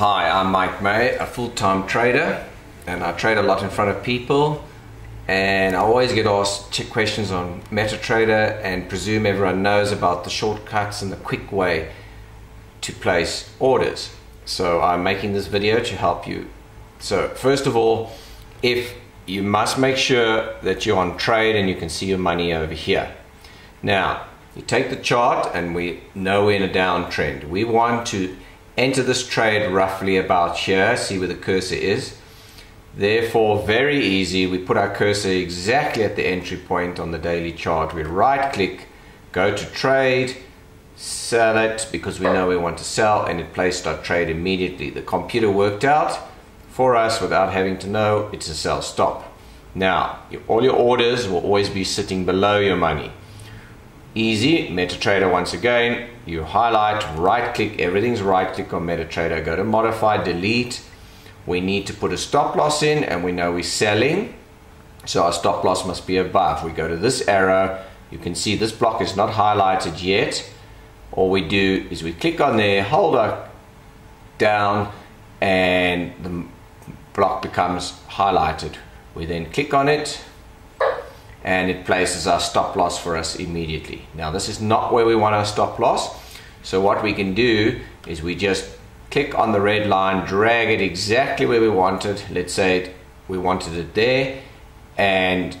Hi, I'm Mike Mey, a full-time trader, and I trade a lot in front of people. And I always get asked questions on MetaTrader and presume everyone knows about the shortcuts and the quick way to place orders. So I'm making this video to help you. So first of all, if you must make sure that you're on trade and you can see your money over here. Now, you take the chart and we know we're in a downtrend. We want to enter this trade roughly about here, see where the cursor is. Therefore, very easy, we put our cursor exactly at the entry point on the daily chart. We right click, go to trade, sell it because we know we want to sell and it placed our trade immediately. The computer worked out for us without having to know it's a sell stop. Now, all your orders will always be sitting below your money. Easy, MetaTrader once again, you highlight, right click, everything's right click on MetaTrader, go to modify, delete. We need to put a stop loss in and we know we're selling. So our stop loss must be above. We go to this arrow, you can see this block is not highlighted yet. All we do is we click on there, hold our down and the block becomes highlighted. We then click on it, and it places our stop loss for us immediately. Now this is not where we want our stop loss. So what we can do is we just click on the red line, drag it exactly where we want it. Let's say we wanted it there and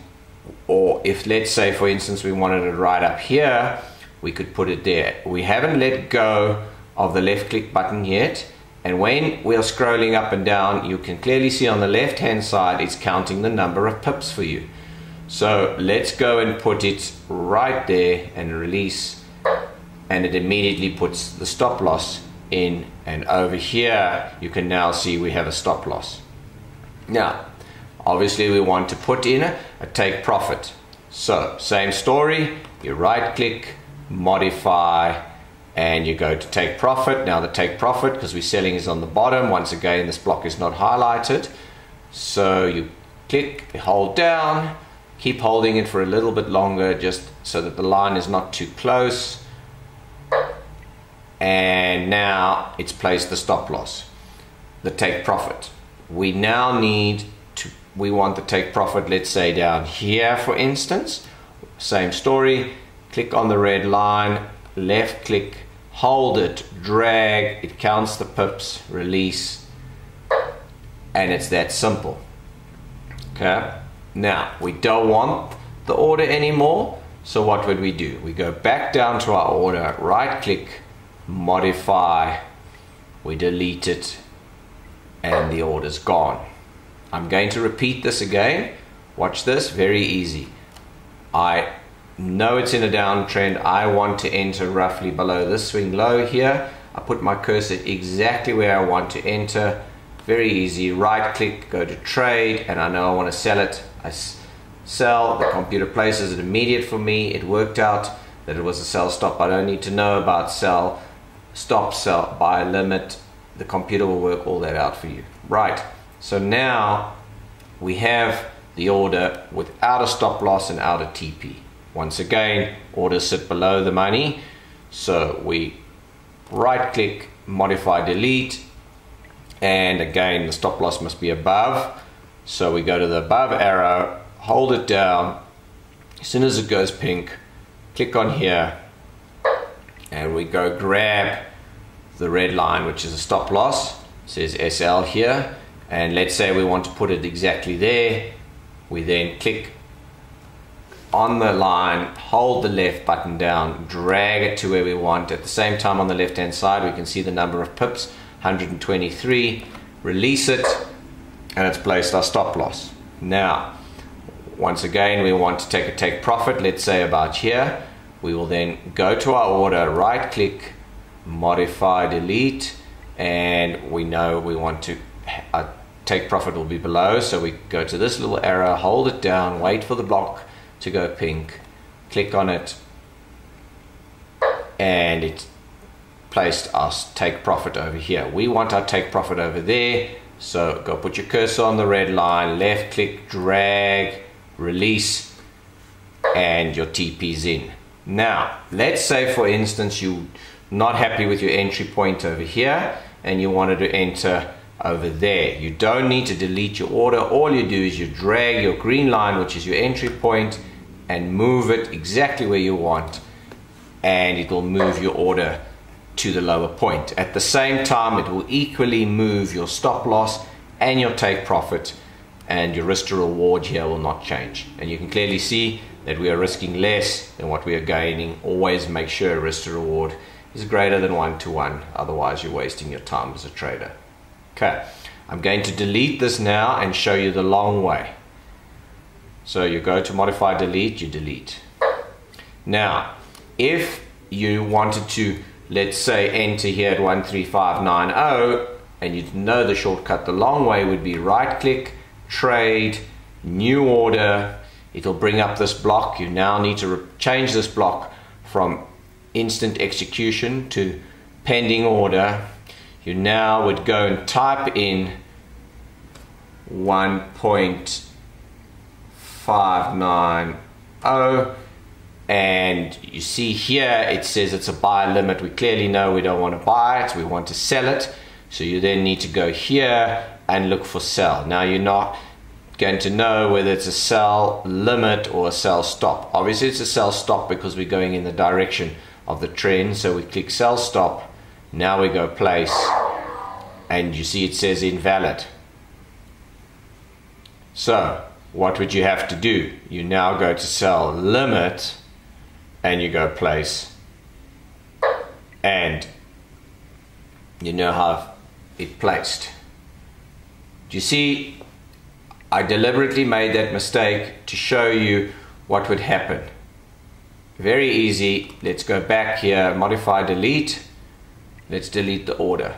or if let's say for instance we wanted it right up here, we could put it there. We haven't let go of the left click button yet. And when we're scrolling up and down, you can clearly see on the left hand side, it's counting the number of pips for you. So let's go and put it right there and release and it immediately puts the stop loss in and over here you can now see we have a stop loss. Now obviously we want to put in a, a take profit. So same story, you right click, modify and you go to take profit. Now the take profit because we're selling is on the bottom. Once again this block is not highlighted. So you click, hold down Keep holding it for a little bit longer just so that the line is not too close. And now it's placed the stop loss, the take profit. We now need to, we want the take profit, let's say down here for instance. Same story, click on the red line, left click, hold it, drag, it counts the pips, release, and it's that simple. Okay. Now, we don't want the order anymore, so what would we do? We go back down to our order, right click, modify, we delete it, and the order's gone. I'm going to repeat this again. Watch this, very easy. I know it's in a downtrend. I want to enter roughly below this swing low here. I put my cursor exactly where I want to enter. Very easy, right click, go to trade, and I know I want to sell it I sell, the computer places it immediate for me. It worked out that it was a sell stop. I don't need to know about sell, stop, sell, buy, limit. The computer will work all that out for you. Right, so now we have the order without a stop loss and out a TP. Once again, orders sit below the money. So we right click, modify, delete. And again, the stop loss must be above. So we go to the above arrow, hold it down. As soon as it goes pink, click on here and we go grab the red line, which is a stop loss. It says SL here. And let's say we want to put it exactly there. We then click on the line, hold the left button down, drag it to where we want. At the same time on the left hand side, we can see the number of pips, 123. Release it, and it's placed our stop loss. Now, once again, we want to take a take profit, let's say about here. We will then go to our order, right click, modify, delete, and we know we want to, uh, take profit will be below. So we go to this little arrow, hold it down, wait for the block to go pink, click on it, and it placed us take profit over here. We want our take profit over there. So go put your cursor on the red line, left click, drag, release, and your TP's in. Now, let's say for instance you're not happy with your entry point over here and you wanted to enter over there. You don't need to delete your order. All you do is you drag your green line, which is your entry point, and move it exactly where you want, and it will move your order to the lower point. At the same time, it will equally move your stop loss and your take profit, and your risk to reward here will not change. And you can clearly see that we are risking less than what we are gaining. Always make sure risk to reward is greater than one to one, otherwise you're wasting your time as a trader. Okay, I'm going to delete this now and show you the long way. So you go to modify delete, you delete. Now, if you wanted to, let's say, enter here at 13590 and you know the shortcut, the long way would be right click, trade, new order. It'll bring up this block. You now need to change this block from instant execution to pending order you now would go and type in 1.590 and you see here it says it's a buy limit. We clearly know we don't want to buy it. We want to sell it. So you then need to go here and look for sell. Now you're not going to know whether it's a sell limit or a sell stop. Obviously it's a sell stop because we're going in the direction of the trend. So we click sell stop. Now we go place. And you see it says invalid. So what would you have to do? You now go to sell limit and you go place and you know how it placed. Do you see I deliberately made that mistake to show you what would happen. Very easy. Let's go back here, modify delete Let's delete the order.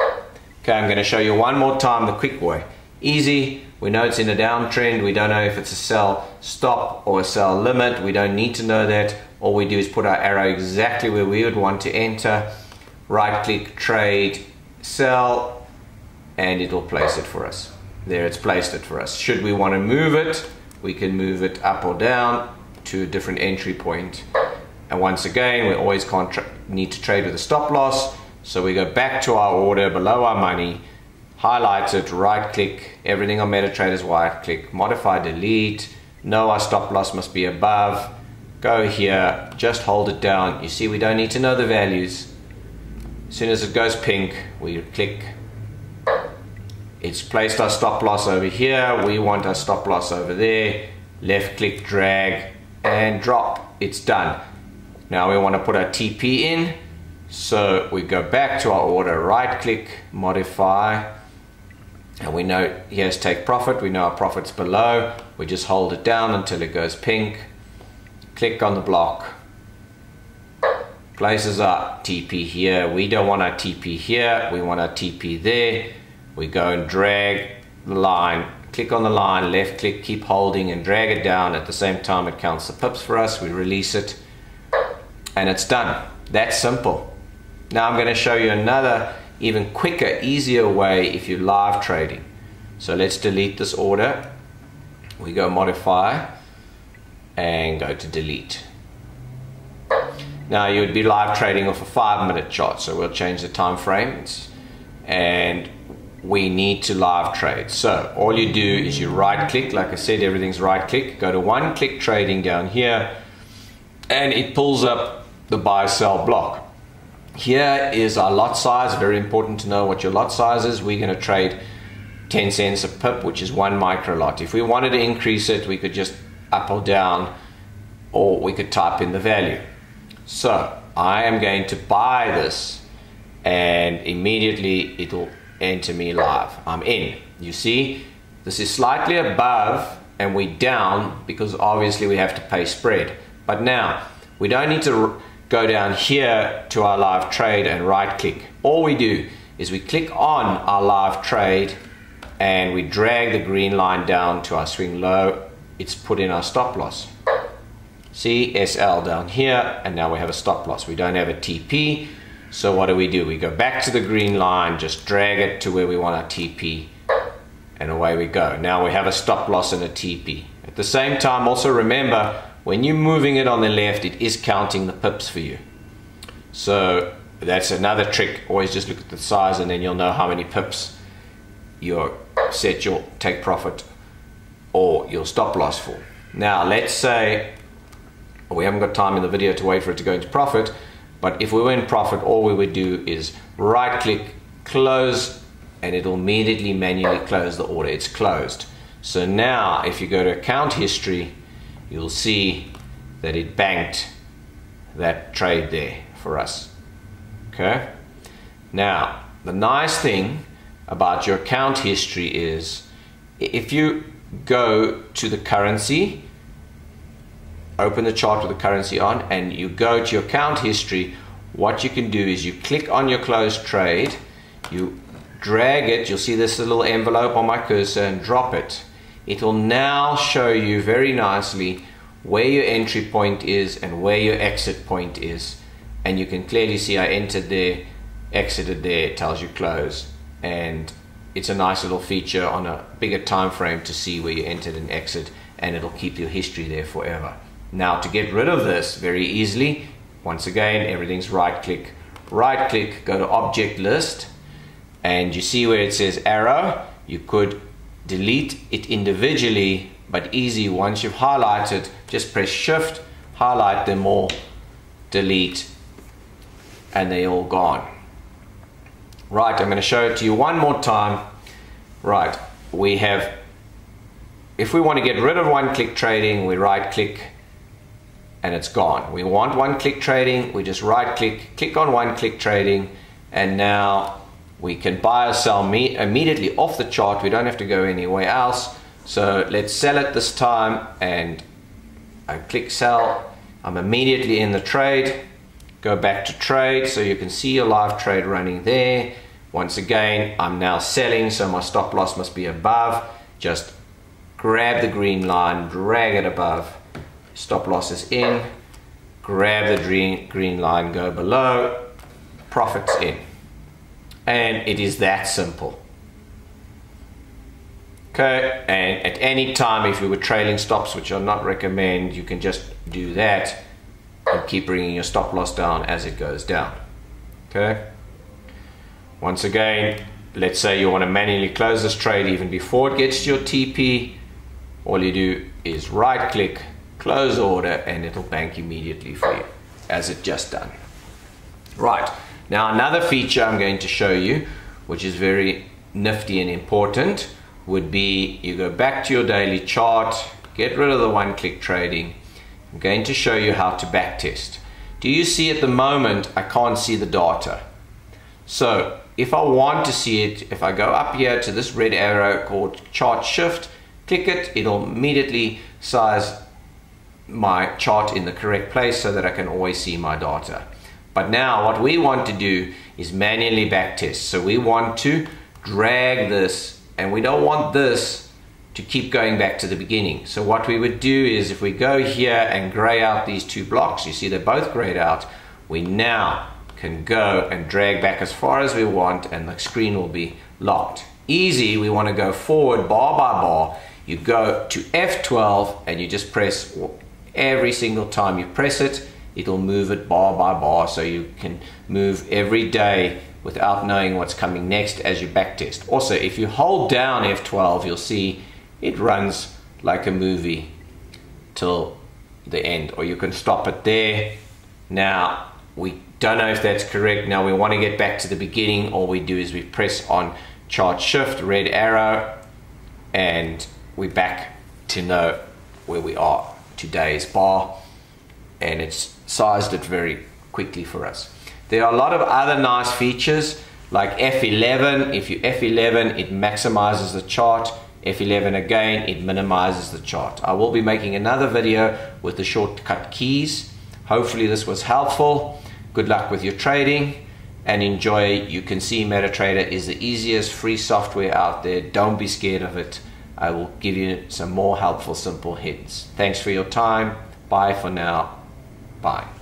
Okay, I'm going to show you one more time the quick way. Easy, we know it's in a downtrend, we don't know if it's a sell stop or a sell limit, we don't need to know that. All we do is put our arrow exactly where we would want to enter, right click, trade, sell, and it'll place it for us. There it's placed it for us. Should we want to move it, we can move it up or down to a different entry point. And once again, we always need to trade with a stop loss. So we go back to our order below our money, highlight it, right click, everything on MetaTrader is right click, modify delete, no our stop loss must be above, go here, just hold it down. You see we don't need to know the values. As soon as it goes pink, we click. It's placed our stop loss over here. We want our stop loss over there. Left click, drag, and drop. It's done. Now we want to put our TP in. So we go back to our order, right click, modify, and we know here's take profit. We know our profit's below. We just hold it down until it goes pink. Click on the block. Places our TP here. We don't want our TP here. We want our TP there. We go and drag the line. Click on the line, left click, keep holding and drag it down. At the same time, it counts the pips for us. We release it and it's done. That's simple. Now I'm going to show you another even quicker, easier way if you're live trading. So let's delete this order. We go modify and go to delete. Now you would be live trading off a five minute chart. So we'll change the time frames and we need to live trade. So all you do is you right click, like I said, everything's right click, go to one click trading down here and it pulls up the buy sell block. Here is our lot size, very important to know what your lot size is. We're going to trade 10 cents a pip, which is one micro lot. If we wanted to increase it, we could just up or down, or we could type in the value. So I am going to buy this and immediately it'll enter me live. I'm in. You see, this is slightly above and we down because obviously we have to pay spread. But now we don't need to go down here to our live trade and right click. All we do is we click on our live trade and we drag the green line down to our swing low. It's put in our stop loss. See SL down here and now we have a stop loss. We don't have a TP. So what do we do? We go back to the green line, just drag it to where we want our TP and away we go. Now we have a stop loss and a TP. At the same time, also remember when you're moving it on the left, it is counting the pips for you. So that's another trick. Always just look at the size and then you'll know how many pips you're set your take profit or your stop loss for. Now, let's say we haven't got time in the video to wait for it to go into profit, but if we were in profit, all we would do is right click, close, and it'll immediately manually close the order. It's closed. So now if you go to account history, you'll see that it banked that trade there for us. Okay. Now, the nice thing about your account history is if you go to the currency, open the chart with the currency on, and you go to your account history, what you can do is you click on your closed trade, you drag it, you'll see this little envelope on my cursor and drop it. It will now show you very nicely where your entry point is and where your exit point is. And you can clearly see I entered there, exited there, it tells you close. And it's a nice little feature on a bigger time frame to see where you entered and exit and it'll keep your history there forever. Now to get rid of this very easily, once again, everything's right click, right click, go to object list and you see where it says arrow, you could delete it individually, but easy once you've highlighted, just press shift, highlight them all, delete, and they're all gone. Right, I'm going to show it to you one more time. Right, we have, if we want to get rid of one-click trading, we right-click and it's gone. We want one-click trading, we just right-click, click on one-click trading, and now we can buy or sell me immediately off the chart. We don't have to go anywhere else. So let's sell it this time and I click sell. I'm immediately in the trade. Go back to trade so you can see your live trade running there. Once again, I'm now selling, so my stop loss must be above. Just grab the green line, drag it above. Stop loss is in. Grab the green, green line, go below. Profits in. And it is that simple. Okay, and at any time, if you were trailing stops, which I'll not recommend, you can just do that and keep bringing your stop loss down as it goes down. Okay. Once again, let's say you want to manually close this trade even before it gets to your TP. All you do is right click, close order, and it'll bank immediately for you as it just done. Right, now another feature I'm going to show you, which is very nifty and important, would be you go back to your daily chart, get rid of the one click trading. I'm going to show you how to backtest. Do you see at the moment, I can't see the data. So if I want to see it, if I go up here to this red arrow called chart shift, click it, it'll immediately size my chart in the correct place so that I can always see my data. But now what we want to do is manually backtest. So we want to drag this and we don't want this to keep going back to the beginning. So what we would do is if we go here and gray out these two blocks, you see they're both grayed out, we now can go and drag back as far as we want and the screen will be locked. Easy, we want to go forward bar by bar. You go to F12 and you just press every single time you press it, it'll move it bar by bar so you can move every day without knowing what's coming next as you backtest. Also, if you hold down F12, you'll see it runs like a movie till the end, or you can stop it there. Now, we don't know if that's correct. Now we want to get back to the beginning. All we do is we press on chart shift, red arrow, and we're back to know where we are today's bar. And it's sized it very quickly for us. There are a lot of other nice features like F11. If you F11, it maximizes the chart. F11 again, it minimizes the chart. I will be making another video with the shortcut keys. Hopefully this was helpful. Good luck with your trading and enjoy. You can see MetaTrader is the easiest free software out there. Don't be scared of it. I will give you some more helpful, simple hints. Thanks for your time. Bye for now. Bye.